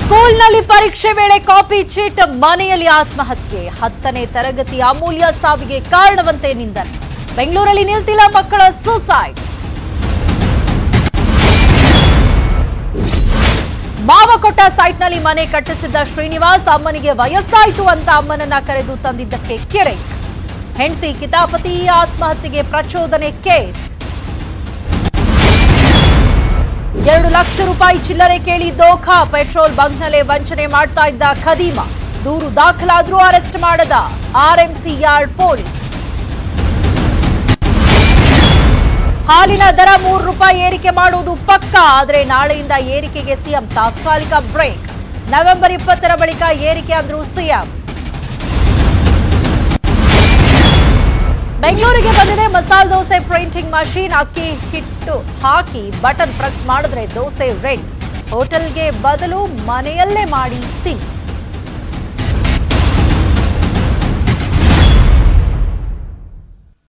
ಸ್ಕೂಲ್ನಲ್ಲಿ ಪರೀಕ್ಷೆ ವೇಳೆ ಕಾಪಿ ಚೀಟ್, ಮನೆಯಲ್ಲಿ ಆತ್ಮಹತ್ಯೆ. ಹತ್ತನೇ ತರಗತಿ ಅಮೂಲ್ಯ ಸಾವಿಗೆ ಕಾರಣವಂತೆ ನಿಂದನೆ. ಬೆಂಗಳೂರಲ್ಲಿ ನಿಲ್ತಿಲ್ಲ ಮಕ್ಕಳ ಸೂಸೈಡ್. ಮಾವ ಕೊಟ್ಟ ಸೈಟ್ನಲ್ಲಿ ಮನೆ ಕಟ್ಟಿಸಿದ್ದ ಶ್ರೀನಿವಾಸ್ ಅಮ್ಮನಿಗೆ ವಯಸ್ಸಾಯಿತು ಅಂತ ಅಮ್ಮನನ್ನ ಕರೆದು ತಂದಿದ್ದಕ್ಕೆ ಕೆರೆ ಹೆಂಡತಿ ಕಿತಾಪತಿ, ಆತ್ಮಹತ್ಯೆಗೆ ಪ್ರಚೋದನೆ ಕೇಸ್. ಎರಡು ಲಕ್ಷ ರೂಪಾಯಿ ಚಿಲ್ಲರೆ ಕೇಳಿ ದೋಖಾ. ಪೆಟ್ರೋಲ್ ಬಂಕ್ನಲ್ಲೇ ವಂಚನೆ ಮಾಡ್ತಾ ಇದ್ದ ಖದೀಮ. ದೂರು ದಾಖಲಾದರೂ ಅರೆಸ್ಟ್ ಮಾಡದ ಆರ್ಎಂಸಿ ಯಾರ್ಡ್ ಪೊಲೀಸ್. ಹಾಲಿನ ದರ ಮೂರು ರೂಪಾಯಿ ಏರಿಕೆ ಮಾಡುವುದು ಪಕ್ಕ. ಆದರೆ ನಾಳೆಯಿಂದ ಏರಿಕೆಗೆ ಸಿಎಂ ತಾತ್ಕಾಲಿಕ ಬ್ರೇಕ್. ನವೆಂಬರ್ ಇಪ್ಪತ್ತರ ಬಳಿಕ ಏರಿಕೆ ಅಂದ್ರು ಸಿಎಂ. ಬೆಂಗಳೂರಿಗೆ ಬಂದಿದೆ ಮಸಾಲೆ ದೋಸೆ ಪ್ರಿಂಟಿಂಗ್ ಮಷೀನ್ ಅಕ್ಕಿ ಹಿಟ್ಟು ಹಾಕಿ ಬಟನ್ ಪ್ರೆಸ್ ಮಾಡಿದ್ರೆ ದೋಸೆ ರೆಡ್ ಹೋಟೆಲ್ಗೆ ಬದಲು ಮನೆಯಲ್ಲೇ ಮಾಡಿ ತಿನ್ನಿ